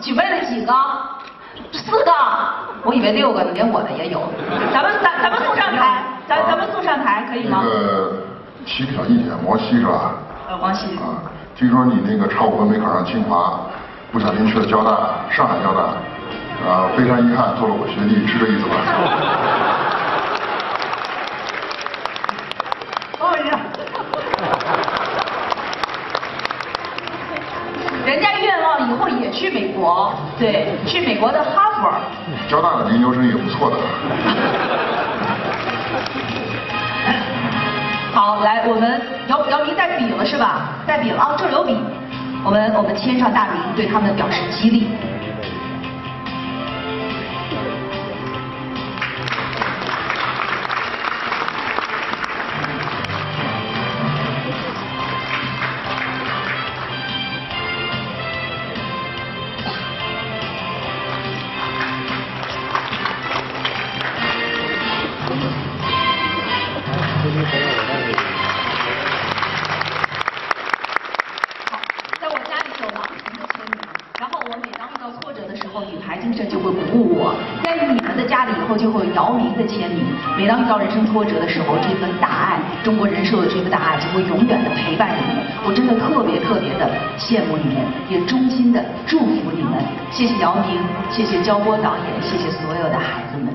举办了几个？四个，我以为六个呢，连我的也有。咱们咱 咱们送上台，咱咱们送上台可以吗？那个提个小意见，王希是吧？呃，王希。啊，听说你那个超分没考上清华，不小心去了交大，上海交大，啊，非常遗憾做了我学弟，是这意思吧？以后也去美国，对，去美国的哈佛。交大的研究生也不错的。好，来，我们姚姚明带笔了是吧？带笔了啊，这里有笔，我们我们签上大名，对他们表示激励。到挫折的时候，女排精神就会鼓舞我。在你们的家里以后就会有姚明的签名，每当遇到人生挫折的时候，这份大爱，中国人寿的这份大爱就会永远的陪伴你们。我真的特别特别的羡慕你们，也衷心的祝福你们。谢谢姚明，谢谢焦波导演，谢谢所有的孩子们。